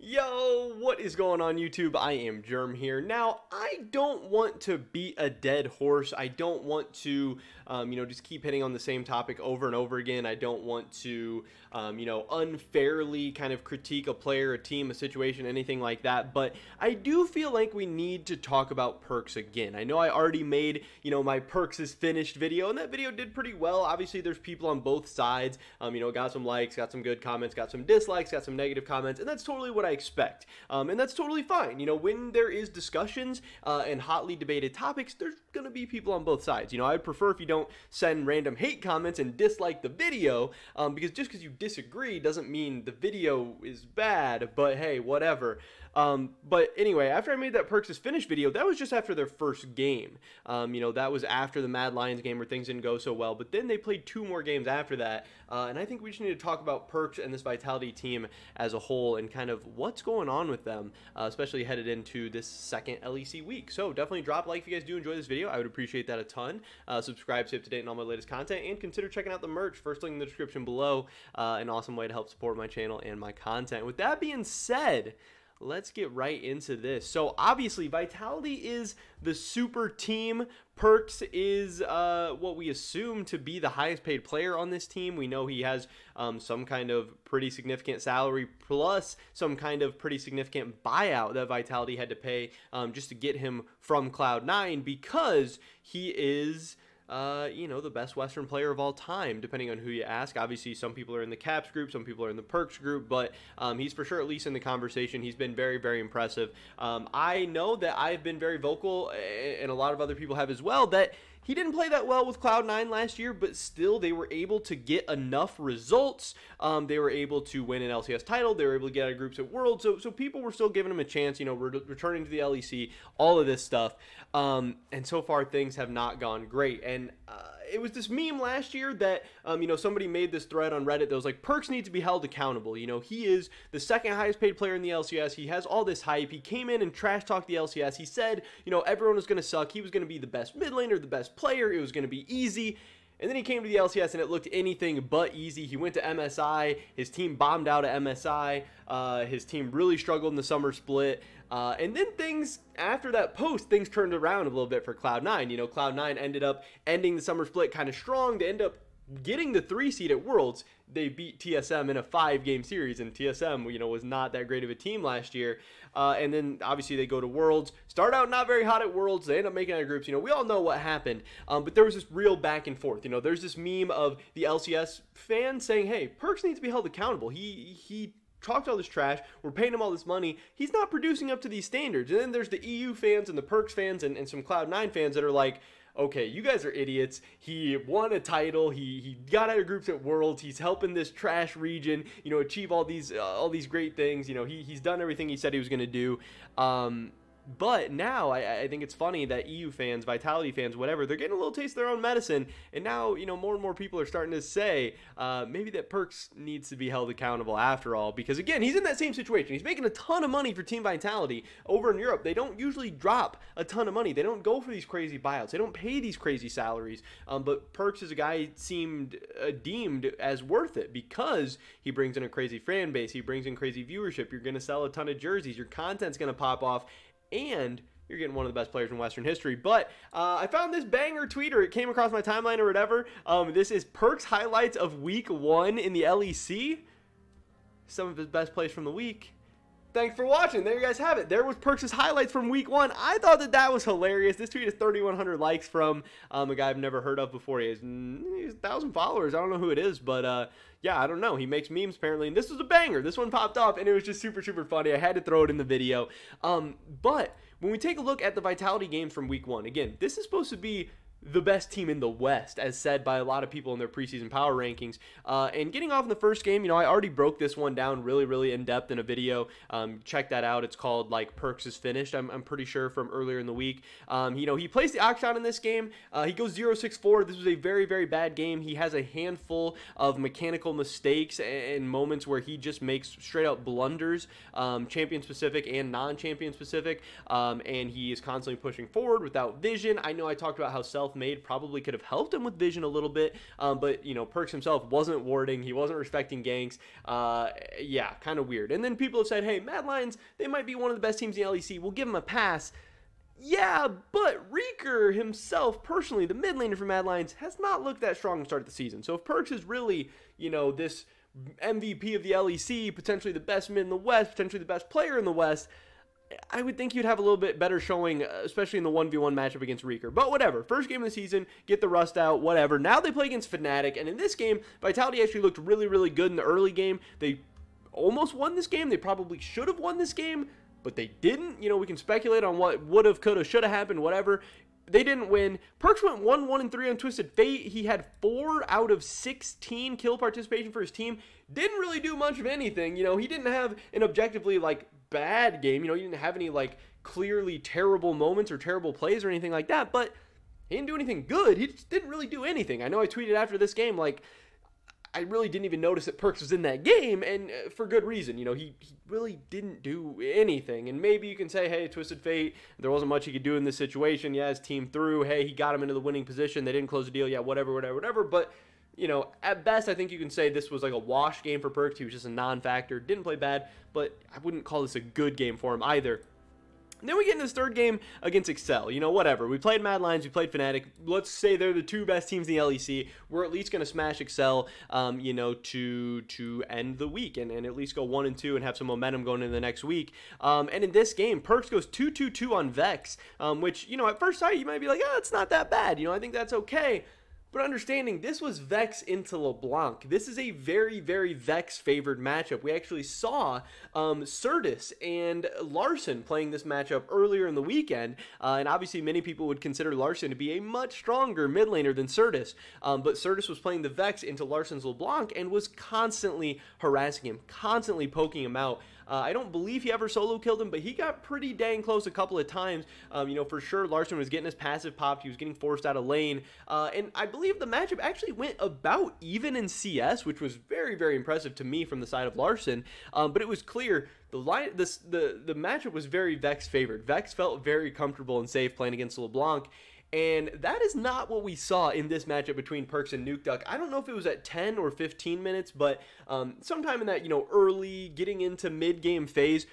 Yo, what is going on YouTube? I am Jerm here. Now, I don't want to beat a dead horse. I don't want to, um, you know, just keep hitting on the same topic over and over again. I don't want to, um, you know, unfairly kind of critique a player, a team, a situation, anything like that. But I do feel like we need to talk about Perkz again. I know I already made, you know, my Perkz is finished video, and that video did pretty well. Obviously, there's people on both sides. Um, you know, got some likes, got some good comments, got some dislikes, got some negative comments, and that's totally what I expect. Um, and that's totally fine. You know, when there is discussions uh, and hotly debated topics, there's going to be people on both sides. You know, I'd prefer if you don't send random hate comments and dislike the video, um, because just because you disagree doesn't mean the video is bad, but hey, whatever. Um, but anyway, after I made that Perkz is finished video, that was just after their first game. Um, you know, that was after the Mad Lions game where things didn't go so well. But then they played two more games after that. Uh, and I think we just need to talk about Perkz and this Vitality team as a whole and kind of what's going on with them, uh, especially headed into this second LEC week. So definitely drop a like if you guys do enjoy this video. I would appreciate that a ton. Uh, subscribe to stay up to date on all my latest content and consider checking out the merch. First link in the description below. Uh, an awesome way to help support my channel and my content. With that being said, let's get right into this. So obviously, Vitality is the super team. Perkz is uh, what we assume to be the highest paid player on this team. We know he has um, some kind of pretty significant salary plus some kind of pretty significant buyout that Vitality had to pay um, just to get him from Cloud9 because he is – uh, you know, the best Western player of all time, depending on who you ask. Obviously, some people are in the Caps group, some people are in the Perkz group, but um, he's for sure at least in the conversation. He's been very, very impressive. Um, I know that I've been very vocal, and a lot of other people have as well, that he didn't play that well with Cloud9 last year, but still they were able to get enough results. Um, they were able to win an LCS title. They were able to get out of groups at World. So, so people were still giving him a chance, you know, re- returning to the LEC, all of this stuff. Um, and so far things have not gone great. And uh, it was this meme last year that um, you know somebody made this thread on Reddit that was like Perkz need to be held accountable. You know he is the second highest paid player in the LCS. He has all this hype. He came in and trash talked the LCS. He said you know everyone was going to suck. He was going to be the best mid laner, the best player. It was going to be easy. And then he came to the LCS and it looked anything but easy. He went to MSI. His team bombed out at MSI. Uh, his team really struggled in the summer split. Uh, and then things, after that post, things turned around a little bit for Cloud9. You know, Cloud9 ended up ending the summer split kind of strong. They end up getting the three seed at Worlds, they beat TSM in a five game series, and TSM, you know, was not that great of a team last year. Uh, and then obviously they go to Worlds, start out not very hot at Worlds, they end up making out of groups. You know, we all know what happened, um, but there was this real back and forth. You know, there's this meme of the LCS fans saying, "Hey, Perkz needs to be held accountable. He he." Talked all this trash. We're paying him all this money. He's not producing up to these standards. And then there's the EU fans and the Perkz fans and, and some Cloud9 fans that are like, okay, you guys are idiots. He won a title. He he got out of groups at Worlds. He's helping this trash region, you know, achieve all these uh, all these great things. You know, he he's done everything he said he was going to do. Um, but now I, I, think it's funny that EU fans, Vitality fans, whatever, they're getting a little taste of their own medicine. And now, you know, more and more people are starting to say uh, maybe that Perkz needs to be held accountable after all. Because again, he's in that same situation. He's making a ton of money for Team Vitality over in Europe. They don't usually drop a ton of money. They don't go for these crazy buyouts. They don't pay these crazy salaries. Um, but Perkz is a guy seemed uh, deemed as worth it because he brings in a crazy fan base. He brings in crazy viewership. You're going to sell a ton of jerseys. Your content's going to pop off and you're getting one of the best players in Western history. But uh, I found this banger tweeter. It came across my timeline or whatever. Um, this is Perkz highlights of week one in the LEC. Some of his best plays from the week. Thanks for watching. There you guys have it. There was Perkz' highlights from week one. I thought that that was hilarious. This tweet is 3,100 likes from um, a guy I've never heard of before. He has, he has 1,000 followers. I don't know who it is, but uh, yeah, I don't know. He makes memes apparently. And this was a banger. This one popped off and it was just super, super funny. I had to throw it in the video. Um, but when we take a look at the Vitality games from week one, again, this is supposed to be the best team in the West, as said by a lot of people in their preseason power rankings. Uh, and getting off in the first game, you know, I already broke this one down really, really in depth in a video. Um, check that out. It's called like Perkz is finished. I'm, I'm pretty sure from earlier in the week. Um, you know, he plays the Akshan in this game. Uh, he goes 0-6-4. This was a very, very bad game. He has a handful of mechanical mistakes and moments where he just makes straight out blunders, um, champion specific and non-champion specific. Um, and he is constantly pushing forward without vision. I know I talked about how self made probably could have helped him with vision a little bit. Um, but, you know, Perkz himself wasn't warding. He wasn't respecting ganks. Uh, yeah, kind of weird. And then people have said, hey, Mad Lions, they might be one of the best teams in the LEC. We'll give them a pass. Yeah, but Reeker himself, personally, the mid laner for Mad Lions, has not looked that strong to start the season. So if Perkz is really, you know, this MVP of the LEC, potentially the best mid in the West, potentially the best player in the West, I would think you'd have a little bit better showing, uh, especially in the 1v1 matchup against Reeker. But whatever. First game of the season, get the rust out, whatever. Now they play against Fnatic, and in this game, Vitality actually looked really, really good in the early game. They almost won this game. They probably should have won this game, but they didn't. You know, we can speculate on what would have, could have, should have happened, whatever. They didn't win. Perkz went 1 1 and 3 on Twisted Fate. He had 4 out of 16 kill participation for his team. Didn't really do much of anything. You know, he didn't have an objectively, like, bad game. You know, he didn't have any, like, clearly terrible moments or terrible plays or anything like that, but he didn't do anything good. He just didn't really do anything. I know I tweeted after this game, like, I really didn't even notice that Perkz was in that game, and uh, for good reason. You know, he, he really didn't do anything. And maybe you can say, hey, Twisted Fate, there wasn't much he could do in this situation. Yeah, his team threw. Hey, he got him into the winning position. They didn't close the deal. Yeah, whatever, whatever, whatever. But, you know, at best, I think you can say this was like a wash game for Perkz. He was just a non factor. Didn't play bad, but I wouldn't call this a good game for him either. Then we get in this third game against Excel. You know, whatever. We played Mad Lions, we played Fnatic. Let's say they're the two best teams in the LEC. We're at least going to smash Excel, um, you know, to to end the week and, and at least go one and two and have some momentum going into the next week. Um, and in this game, Perkz goes 2 2 2 on Vex, um, which, you know, at first sight, you might be like, oh, it's not that bad. You know, I think that's okay. But understanding this was Vex into LeBlanc. This is a very, very Vex favored matchup. We actually saw um, and Larssen playing this matchup earlier in the weekend. Uh, and obviously, many people would consider Larssen to be a much stronger mid laner than Sertuss. Um, but Sertuss was playing the Vex into Larssen's LeBlanc and was constantly harassing him, constantly poking him out. Uh, I don't believe he ever solo killed him, but he got pretty dang close a couple of times. Um, you know, for sure, Larssen was getting his passive popped. He was getting forced out of lane. Uh, and I believe the matchup actually went about even in CS, which was very, very impressive to me from the side of Larssen. Um, but it was clear the line, this, the, the matchup was very Vex favored. Vex felt very comfortable and safe playing against LeBlanc. And that is not what we saw in this matchup between Perkz and Nukeduck. I don't know if it was at 10 or 15 minutes, but um, sometime in that, you know, early, getting into mid-game phase,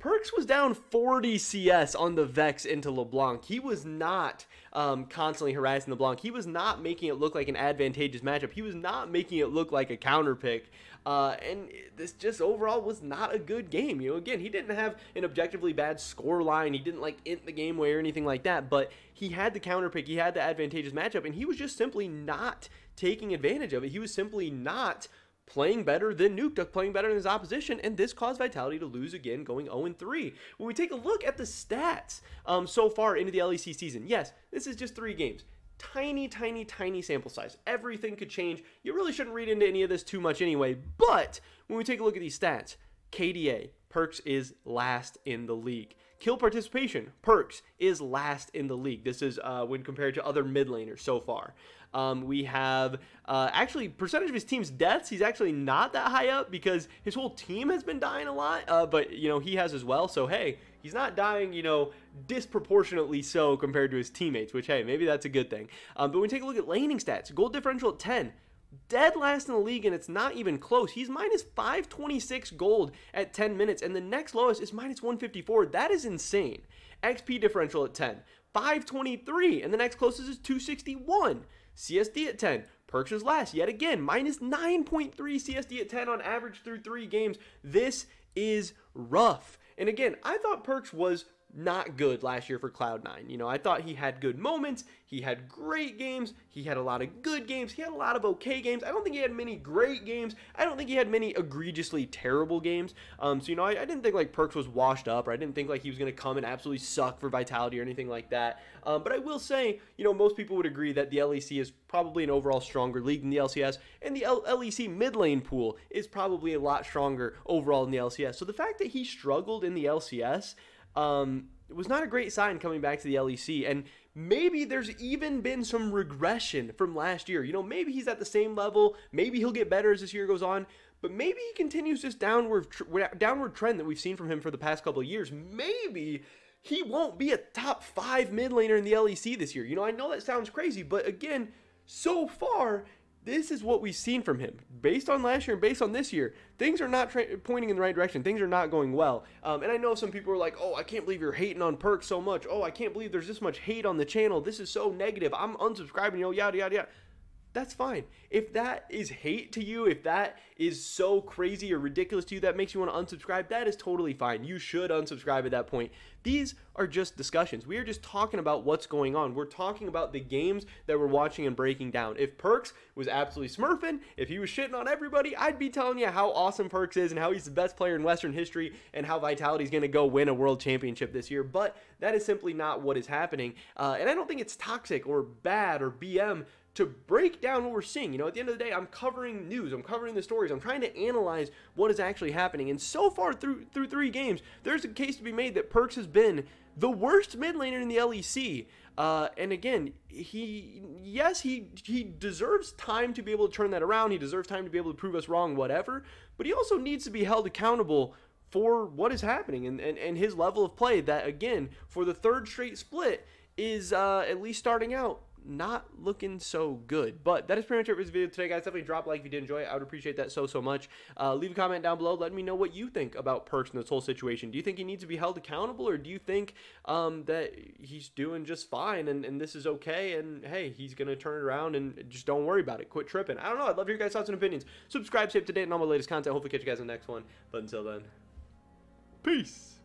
Perkz was down 40 CS on the Vex into LeBlanc. He was not um, constantly harassing LeBlanc. He was not making it look like an advantageous matchup. He was not making it look like a counter pick. Uh, and this just overall was not a good game. You know, again, he didn't have an objectively bad score line. He didn't like int the game way or anything like that, but he had the counter pick. He had the advantageous matchup, and he was just simply not taking advantage of it. He was simply not playing better than Nukeduck, playing better than his opposition, and this caused Vitality to lose again, going 0-3. When we take a look at the stats um, so far into the LEC season, yes, this is just three games tiny, tiny, tiny sample size. Everything could change. You really shouldn't read into any of this too much anyway. But when we take a look at these stats, KDA, Perkz is last in the league. Kill participation, Perkz is last in the league. This is uh, when compared to other mid laners so far. Um, we have uh, actually percentage of his team's deaths. He's actually not that high up because his whole team has been dying a lot. Uh, but you know he has as well. So hey, he's not dying. You know disproportionately so compared to his teammates. Which hey, maybe that's a good thing. Um, but when we take a look at laning stats, gold differential at 10 dead last in the league, and it's not even close. He's minus 526 gold at 10 minutes, and the next lowest is minus 154. That is insane. XP differential at 10, 523, and the next closest is 261. CSD at 10. Perkz is last yet again, minus 9.3 CSD at 10 on average through three games. This is rough. And again, I thought Perkz was not good last year for Cloud9. You know, I thought he had good moments. He had great games. He had a lot of good games. He had a lot of okay games. I don't think he had many great games. I don't think he had many egregiously terrible games. Um, so, you know, I, I didn't think like Perkz was washed up or I didn't think like he was going to come and absolutely suck for Vitality or anything like that. Um, but I will say, you know, most people would agree that the LEC is probably an overall stronger league than the LCS, and the L- LEC mid lane pool is probably a lot stronger overall in the LCS. So the fact that he struggled in the LCS, um, it was not a great sign coming back to the LEC. And maybe there's even been some regression from last year. You know, maybe he's at the same level. Maybe he'll get better as this year goes on. But maybe he continues this downward downward trend that we've seen from him for the past couple of years. Maybe he won't be a top five mid laner in the LEC this year. You know, I know that sounds crazy, but again, so far, this is what we've seen from him. Based on last year and based on this year, things are not tra- pointing in the right direction. Things are not going well. Um, and I know some people are like, oh, I can't believe you're hating on Perk so much. Oh, I can't believe there's this much hate on the channel. This is so negative. I'm unsubscribing, you know, yada, yada, yada that's fine. If that is hate to you, if that is so crazy or ridiculous to you that makes you want to unsubscribe, that is totally fine. You should unsubscribe at that point. These are just discussions. We are just talking about what's going on. We're talking about the games that we're watching and breaking down. If Perkz was absolutely smurfing, if he was shitting on everybody, I'd be telling you how awesome Perkz is and how he's the best player in Western history and how Vitality's going to go win a world championship this year. But that is simply not what is happening. Uh, and I don't think it's toxic or bad or BM to break down what we're seeing. You know, at the end of the day, I'm covering news, I'm covering the stories, I'm trying to analyze what is actually happening. And so far through through three games, there's a case to be made that Perkz has been the worst mid laner in the LEC. Uh, and again, he yes, he he deserves time to be able to turn that around. He deserves time to be able to prove us wrong, whatever. But he also needs to be held accountable for what is happening and, and, and his level of play that again for the third straight split is uh, at least starting out not looking so good. But that is pretty much it for this video today, guys. Definitely drop a like if you did enjoy it. I would appreciate that so, so much. Uh, leave a comment down below. Let me know what you think about Perkz in this whole situation. Do you think he needs to be held accountable, or do you think um, that he's doing just fine and, and this is okay? And hey, he's going to turn it around and just don't worry about it. Quit tripping. I don't know. I'd love your guys' thoughts and opinions. Subscribe, stay up to date on all my latest content. Hopefully, catch you guys in the next one. But until then, peace.